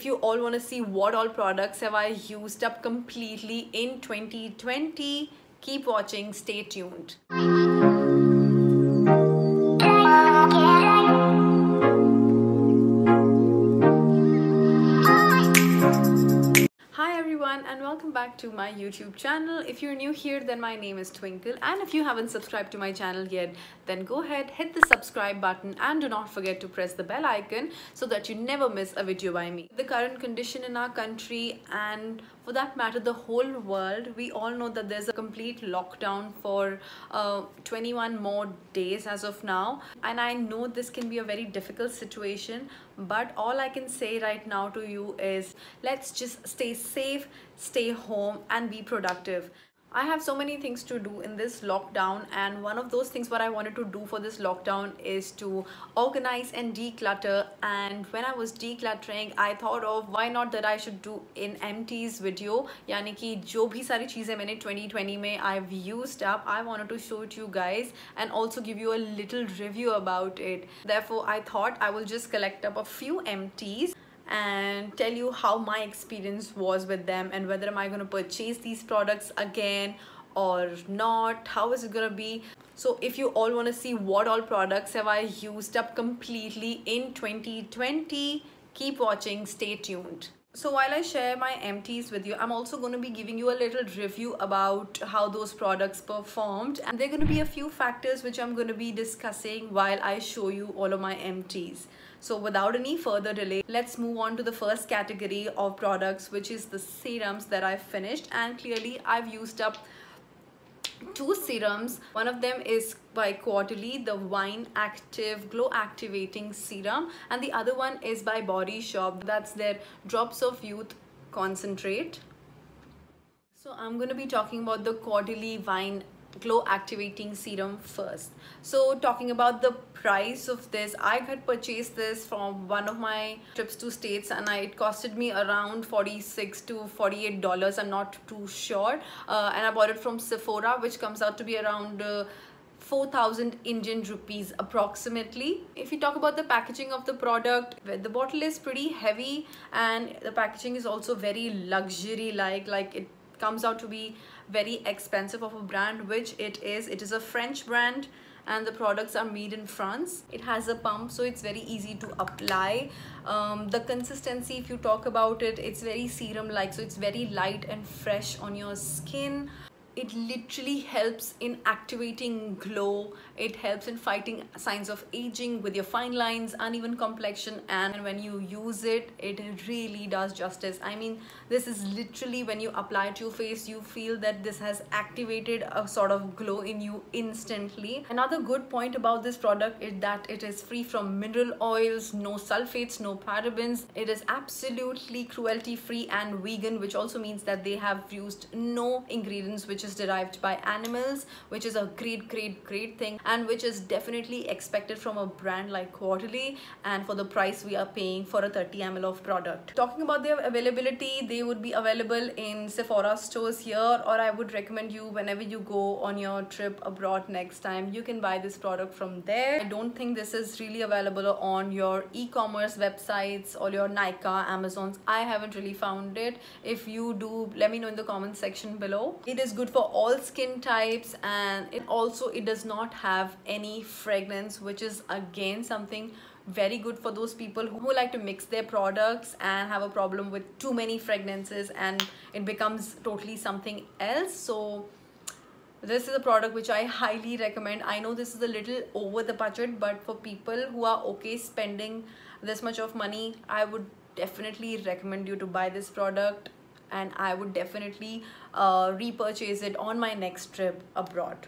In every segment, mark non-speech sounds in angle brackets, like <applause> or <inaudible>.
if you all want to see what all products have I used up completely in 2020, keep watching, stay tuned. Everyone and welcome back to my YouTube channel. If you're new here then my name is Twinkle and if you haven't subscribed to my channel yet then go ahead hit the subscribe button and do not forget to press the bell icon so that you never miss a video by me. The current condition in our country and for that matter the whole world we all know that there's a complete lockdown for uh, 21 more days as of now and I know this can be a very difficult situation but all I can say right now to you is let's just stay safe stay home and be productive I have so many things to do in this lockdown and one of those things what I wanted to do for this lockdown is to organize and declutter and when I was decluttering I thought of why not that I should do in empties video यानी कि जो भी सारी चीज़ें मैंने 2020 में I've used up I wanted to show it to you guys and also give you a little review about it therefore I thought I will just collect up a few empties and tell you how my experience was with them and whether am I going to purchase these products again or not how is it gonna be so if you all want to see what all products have I used up completely in 2020 keep watching stay tuned so while I share my empties with you, I'm also going to be giving you a little review about how those products performed. And there are going to be a few factors which I'm going to be discussing while I show you all of my empties. So without any further delay, let's move on to the first category of products, which is the serums that I've finished. And clearly I've used up two serums. One of them is by Caudalie the wine active glow activating serum. And the other one is by body shop. That's their drops of youth concentrate. So i'm going to be talking about the Caudalie wine glow activating serum first so talking about the price of this i had purchased this from one of my trips to states and I, it costed me around 46 to 48 dollars i'm not too sure uh, and i bought it from sephora which comes out to be around uh, 4000 Indian rupees approximately. If you talk about the packaging of the product, the bottle is pretty heavy and the packaging is also very luxury like like it comes out to be very expensive of a brand which it is. It is a french brand and the products are made in france. It has a pump so it's very easy to apply. Um, the consistency if you talk about it it's very serum like so it's very light and fresh on your skin it literally helps in activating glow. It helps in fighting signs of aging with your fine lines uneven complexion and when you use it it really does justice. I mean this is literally when you apply it to your face you feel that this has activated a sort of glow in you instantly. Another good point about this product is that it is free from mineral oils no sulfates no parabens. It is absolutely cruelty free and vegan which also means that they have used no ingredients which which is derived by animals which is a great great great thing and which is definitely expected from a brand like Caudalie and for the price we are paying for a 30 ml of product. Talking about their availability they would be available in sephora stores here or i would recommend you whenever you go on your trip abroad next time you can buy this product from there. I don't think this is really available on your e-commerce websites or your Nykaa amazons. I haven't really found it. If you do let me know in the comment section below. It is good for all skin types and it also it does not have any fragrance which is again something very good for those people who like to mix their products and have a problem with too many fragrances and it becomes totally something else. So this is a product which i highly recommend. I know this is a little over the budget but for people who are okay spending this much of money i would definitely recommend you to buy this product and I would definitely uh, repurchase it on my next trip abroad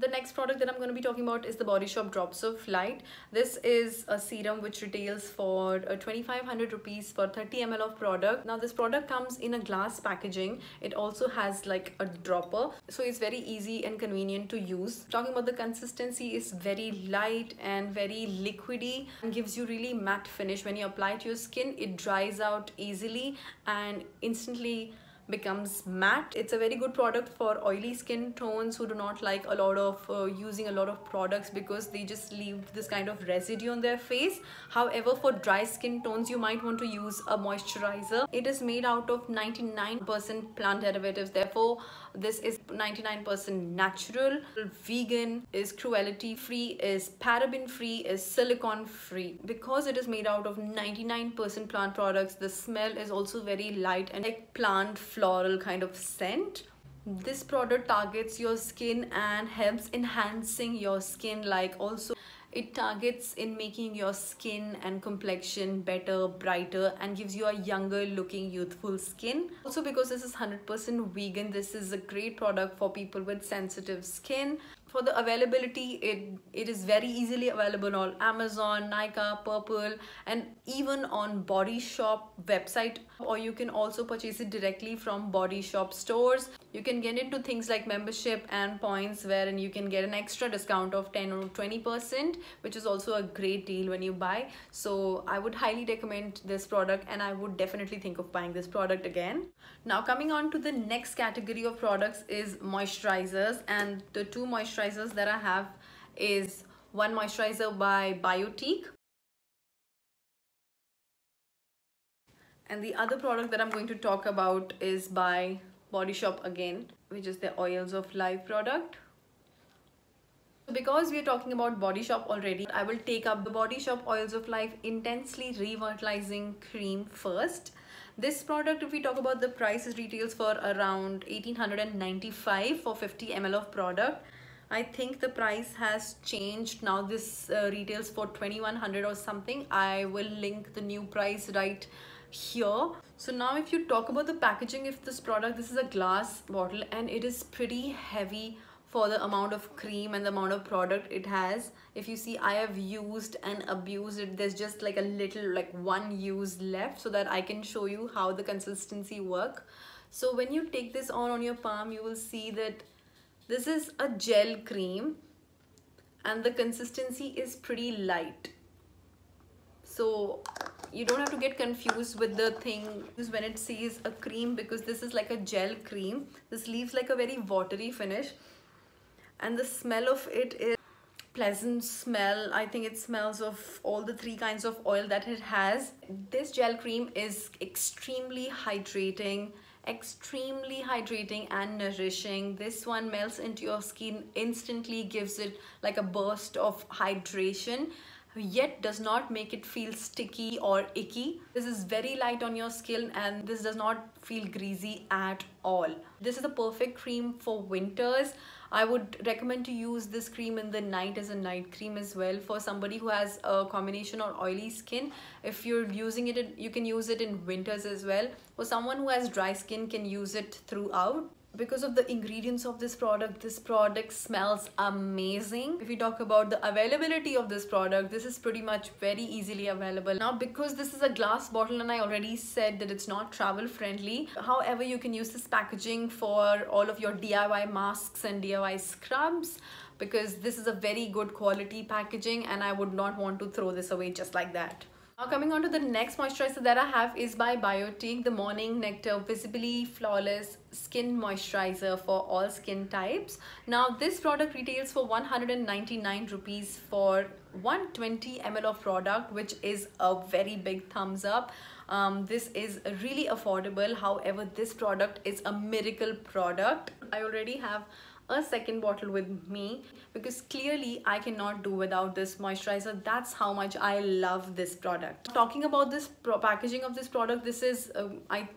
the next product that I'm going to be talking about is the Body Shop Drops of Light. This is a serum which retails for uh, 2500 rupees for 30 ml of product. Now this product comes in a glass packaging. It also has like a dropper. So it's very easy and convenient to use. Talking about the consistency is very light and very liquidy and gives you really matte finish. When you apply it to your skin, it dries out easily and instantly becomes matte. It's a very good product for oily skin tones who do not like a lot of uh, using a lot of products because they just leave this kind of residue on their face. However for dry skin tones you might want to use a moisturizer. It is made out of 99 percent plant derivatives. Therefore this is 99% natural. Vegan is cruelty free is paraben free is silicone free. Because it is made out of 99% plant products the smell is also very light and like plant floral kind of scent. This product targets your skin and helps enhancing your skin like also it targets in making your skin and complexion better brighter and gives you a younger looking youthful skin. Also because this is 100% vegan this is a great product for people with sensitive skin for the availability it it is very easily available on amazon Nykaa Purplle and even on body shop website. Or you can also purchase it directly from body shop stores. You can get into things like membership and points wherein you can get an extra discount of 10 or 20 percent which is also a great deal when you buy. So i would highly recommend this product and i would definitely think of buying this product again. Now coming on to the next category of products is moisturizers and the two moisturizers moisturizers that I have is one moisturizer by Biotique and the other product that I'm going to talk about is by Body Shop again which is the Oils of Life product because we are talking about Body Shop already, I will take up the Body Shop Oils of Life Intensely Revitalizing Cream first. This product, if we talk about the price, retails for around 1895 for 50 ml of product. I think the price has changed. Now this uh, retails for 2100 or something I will link the new price right here. So now if you talk about the packaging if this product this is a glass bottle and it is pretty heavy for the amount of cream and the amount of product it has. If you see I have used and abused it. There's just like a little like one use left so that I can show you how the consistency work. So when you take this on on your palm you will see that this is a gel cream and the consistency is pretty light. So you don't have to get confused with the thing when it says a cream because this is like a gel cream. This leaves like a very watery finish and the smell of it is pleasant smell i think it smells of all the three kinds of oil that it has this gel cream is extremely hydrating extremely hydrating and nourishing. This one melts into your skin instantly gives it like a burst of hydration yet does not make it feel sticky or icky. This is very light on your skin and this does not feel greasy at all. This is the perfect cream for winters. I would recommend to use this cream in the night as a night cream as well for somebody who has a combination or oily skin. If you're using it, you can use it in winters as well. For someone who has dry skin can use it throughout because of the ingredients of this product this product smells amazing. If we talk about the availability of this product this is pretty much very easily available. Now because this is a glass bottle and i already said that it's not travel friendly however you can use this packaging for all of your diy masks and diy scrubs because this is a very good quality packaging and i would not want to throw this away just like that now coming on to the next moisturizer that I have is by Biotique, the Morning Nectar Visibly Flawless Skin Moisturizer for all skin types. Now this product retails for 199 rupees for 120 ml of product which is a very big thumbs up. Um, this is really affordable however this product is a miracle product. I already have a second bottle with me because clearly I cannot do without this moisturizer that's how much I love this product talking about this packaging of this product this is um, I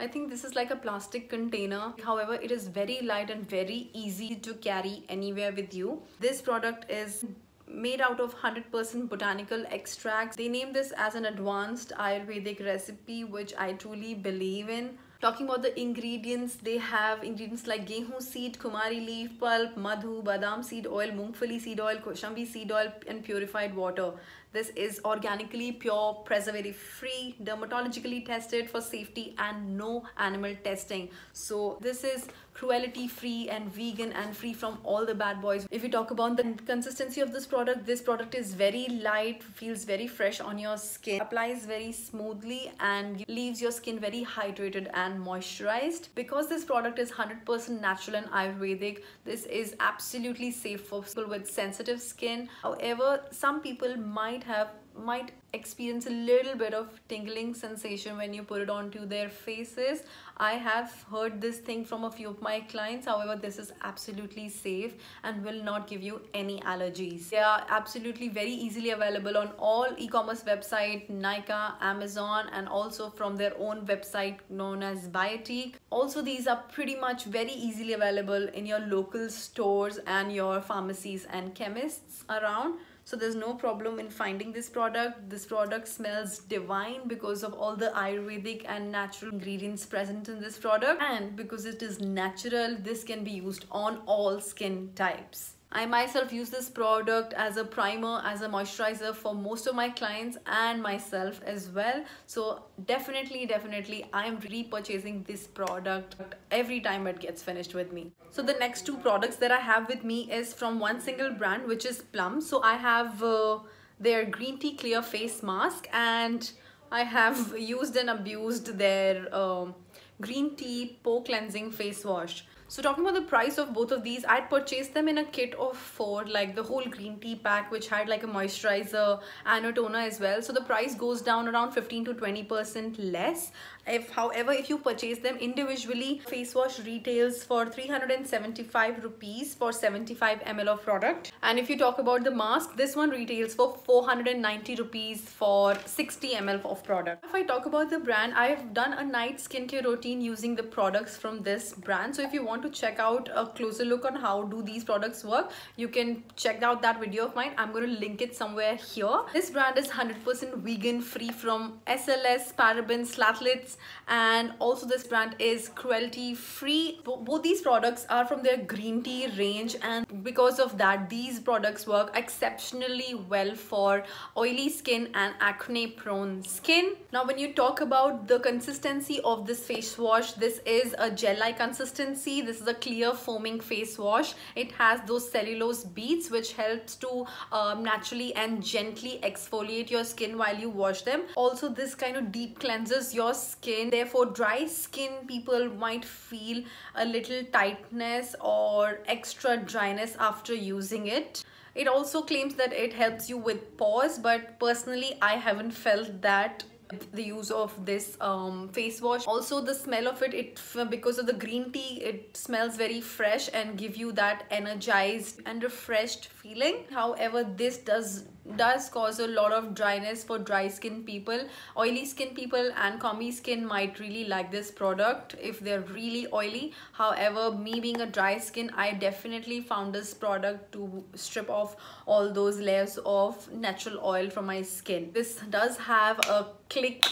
I think this is like a plastic container. However, it is very light and very easy to carry anywhere with you. This product is made out of 100% botanical extracts. They name this as an advanced Ayurvedic recipe, which I truly believe in. Talking about the ingredients, they have ingredients like gehu seed, kumari leaf pulp, madhu, badam seed oil, mungfali seed oil, koshambi seed oil and purified water. This is organically pure preservative free dermatologically tested for safety and no animal testing. So this is cruelty free and vegan and free from all the bad boys. If we talk about the consistency of this product this product is very light feels very fresh on your skin applies very smoothly and leaves your skin very hydrated and moisturized. Because this product is 100% natural and ayurvedic this is absolutely safe for people with sensitive skin. However some people might have might experience a little bit of tingling sensation when you put it onto their faces. I have heard this thing from a few of my clients. However this is absolutely safe and will not give you any allergies. They are absolutely very easily available on all e-commerce website Nykaa Amazon and also from their own website known as Biotique also these are pretty much very easily available in your local stores and your pharmacies and chemists around so there's no problem in finding this product. This product smells divine because of all the ayurvedic and natural ingredients present in this product. And because it is natural this can be used on all skin types I myself use this product as a primer, as a moisturizer for most of my clients and myself as well. So definitely, definitely, I'm repurchasing this product every time it gets finished with me. So the next two products that I have with me is from one single brand, which is Plum. So I have uh, their green tea clear face mask and I have <laughs> used and abused their um, green tea pore cleansing face wash. So talking about the price of both of these, I'd purchased them in a kit of four, like the whole green tea pack, which had like a moisturizer and a toner as well. So the price goes down around 15 to 20% less. If, however, if you purchase them individually, face wash retails for 375 rupees for 75 ml of product. And if you talk about the mask, this one retails for 490 rupees for 60 ml of product. If I talk about the brand, I have done a night skincare routine using the products from this brand. So if you want to check out a closer look on how do these products work, you can check out that video of mine. I'm going to link it somewhere here. This brand is 100% vegan, free from SLS, parabens, phthalates, and also this brand is cruelty free. Both these products are from their green tea range. And because of that these products work exceptionally well for oily skin and acne prone skin. Now when you talk about the consistency of this face wash this is a gel-like consistency. This is a clear foaming face wash. It has those cellulose beads which helps to um, naturally and gently exfoliate your skin while you wash them. Also this kind of deep cleanses your skin skin. Therefore dry skin people might feel a little tightness or extra dryness after using it. It also claims that it helps you with pores but personally I haven't felt that the use of this um, face wash. Also the smell of it it because of the green tea it smells very fresh and give you that energized and refreshed feeling. However this does does cause a lot of dryness for dry skin people. Oily skin people and combi skin might really like this product if they're really oily. However me being a dry skin i definitely found this product to strip off all those layers of natural oil from my skin. This does have a click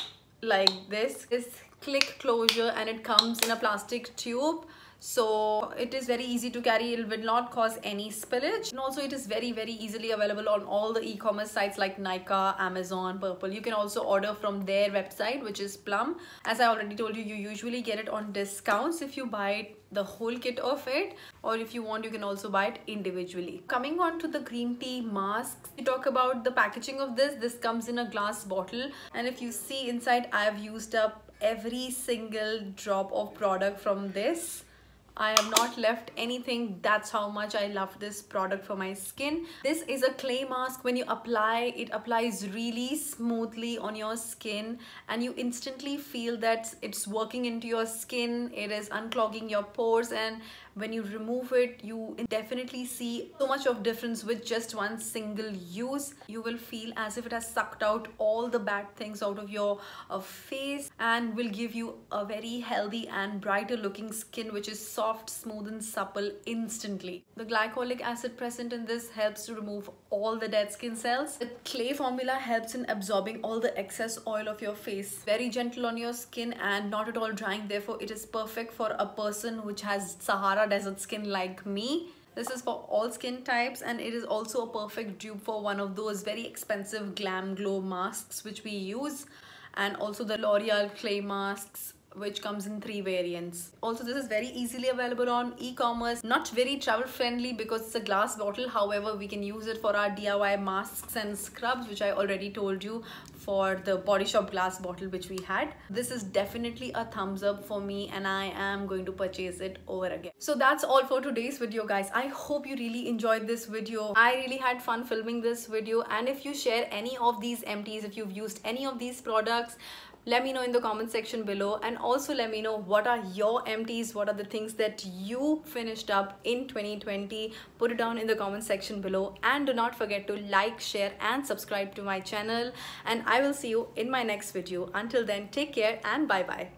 like this. This click closure and it comes in a plastic tube so it is very easy to carry. It will not cause any spillage. And also it is very very easily available on all the e-commerce sites like Nykaa, Amazon, Purplle. you can also order from their website which is Plum. As I already told you you usually get it on discounts if you buy the whole kit of it. Or if you want you can also buy it individually. Coming on to the green tea masks we talk about the packaging of this. This comes in a glass bottle. And if you see inside I have used up every single drop of product from this I have not left anything. That's how much I love this product for my skin. This is a clay mask. When you apply, it applies really smoothly on your skin and you instantly feel that it's working into your skin. It is unclogging your pores and when you remove it you definitely see so much of difference with just one single use. You will feel as if it has sucked out all the bad things out of your uh, face and will give you a very healthy and brighter looking skin which is soft smooth and supple instantly. The glycolic acid present in this helps to remove all the dead skin cells. The clay formula helps in absorbing all the excess oil of your face. Very gentle on your skin and not at all drying. Therefore it is perfect for a person which has sahara desert skin like me. This is for all skin types and it is also a perfect dupe for one of those very expensive GlamGlow masks which we use and also the L'Oreal clay masks which comes in three variants. Also, this is very easily available on e-commerce. Not very travel friendly because it's a glass bottle. However, we can use it for our DIY masks and scrubs, which I already told you for the Body Shop glass bottle which we had. This is definitely a thumbs up for me and I am going to purchase it over again. So that's all for today's video guys. I hope you really enjoyed this video. I really had fun filming this video and if you share any of these empties, if you've used any of these products, let me know in the comment section below. And also let me know what are your empties what are the things that you finished up in 2020 put it down in the comment section below. And do not forget to like share and subscribe to my channel. And i will see you in my next video. Until then take care and bye bye